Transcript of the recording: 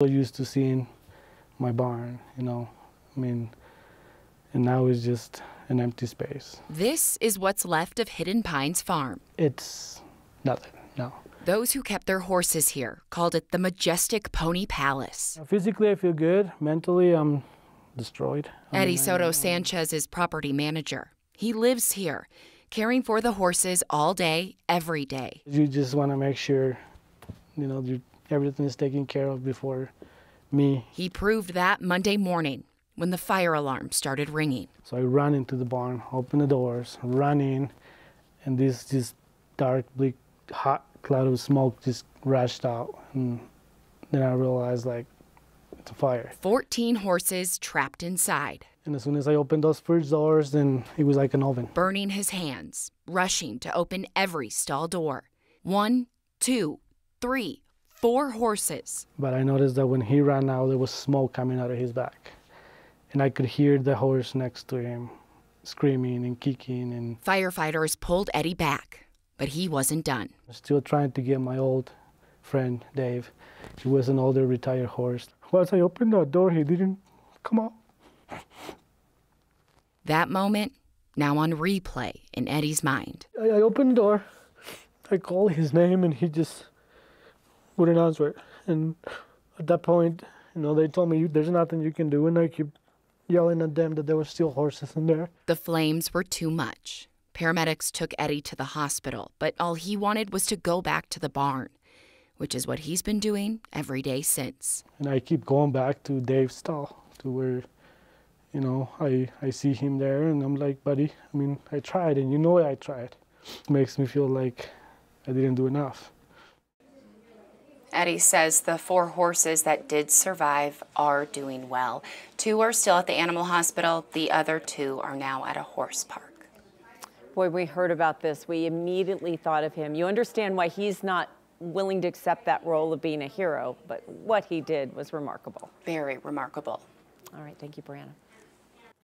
So used to seeing my barn, you know, I mean, and now it's just an empty space. This is what's left of Hidden Pines Farm. It's nothing, no. Those who kept their horses here called it the majestic Pony Palace. Physically, I feel good. Mentally, I'm destroyed. Eddie Soto Sanchez is property manager. He lives here, caring for the horses all day, every day. You just want to make sure, you know, you, everything is taken care of before me. He proved that Monday morning when the fire alarm started ringing. So I ran into the barn, opened the doors, run in, and this this dark, bleak, hot cloud of smoke just rushed out, and then I realized like it's a fire. 14 horses trapped inside, And as soon as I opened those first doors, then it was like an oven. burning his hands, rushing to open every stall door. One, two, three, four horses. But I noticed that when he ran out, there was smoke coming out of his back, and I could hear the horse next to him screaming and kicking and Firefighters pulled Eddie back, but he wasn't done. still trying to get my old friend Dave. He was an older retired horse. Once I opened that door, he didn't come out. That moment, now on replay in Eddie's mind. I, I opened the door. I called his name, and he just wouldn't answer it. And at that point, you know, they told me there's nothing you can do, and I keep yelling at them that there were still horses in there. The flames were too much. Paramedics took Eddie to the hospital, but all he wanted was to go back to the barn, which is what he's been doing every day since. And I keep going back to Dave's stall, to where, you know, I, I see him there, and I'm like, buddy, I mean, I tried, and you know I tried. makes me feel like I didn't do enough. Eddie says the four horses that did survive are doing well. Two are still at the animal hospital, the other two are now at a horse park. Boy, we heard about this. We immediately thought of him. You understand why he's not willing to accept that role of being a hero, but what he did was remarkable. Very remarkable. All right, thank you, Brianna.